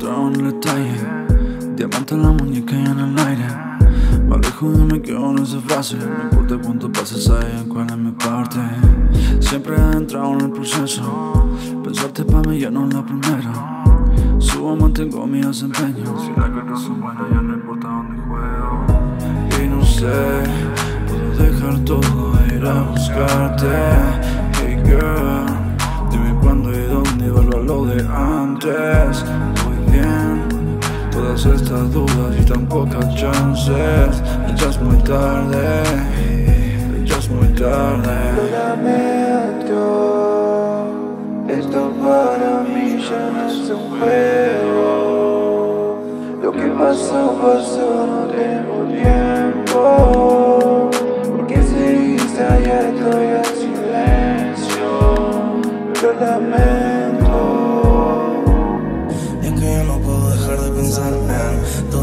detalle Diamante en la muñeca y en el aire. Me alejo de me quedo en esa frase. No importa cuánto pases ahí, cuál es mi parte. Siempre he entrado en el proceso. Pensarte pa' mí ya no es la primera. Subo, mantengo mi desempeño. Si la que son buenas ya no importa dónde juego. Y no sé, puedo dejar todo e ir a buscarte. Hey girl, dime cuándo y dónde vuelvo a lo de antes todas estas dudas y tan pocas chances Ya es muy tarde, ya es muy tarde Lo lamento, esto para mí ya no es un juego. Lo que pasó, pasó, no tengo tiempo. Porque seguiste allá, estoy en silencio. Lo lamento.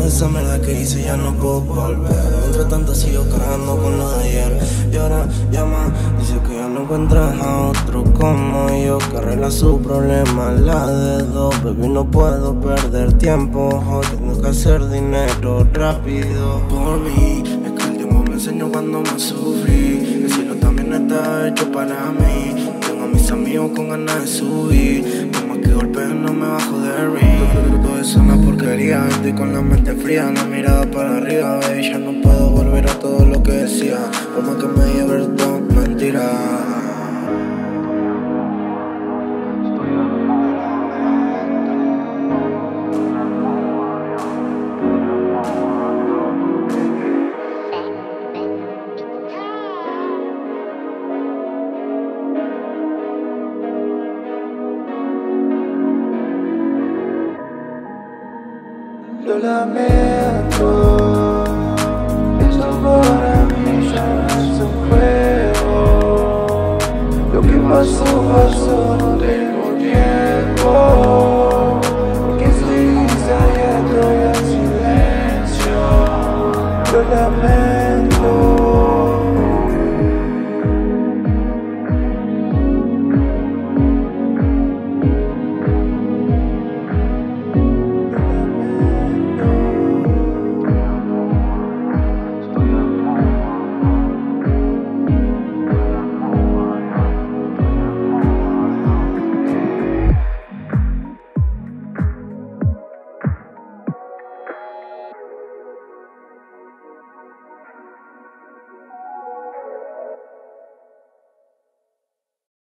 Esa mierda que hice, ya no puedo volver. Mientras tanto sigo cargando con lo de ayer. Y ahora llama, dice que ya no encuentras a otro como yo que arregla su problema. La de dos, baby, no puedo perder tiempo. oh, tengo que hacer dinero rápido por mí. Es que el tiempo me enseñó cuando me sufrí. El cielo también está hecho para mí. Tengo a mis amigos con ganas de subir. Por que golpeen, no me bajo de una porquería. Estoy con la mente fría, la mirada para arriba. Baby, ya no puedo volver a todo lo Do lamento, Esto para mí ya no es un juego Lo que pasó, pasó, no tengo tiempo. Porque estoy cayendo en silencio. Yo lamento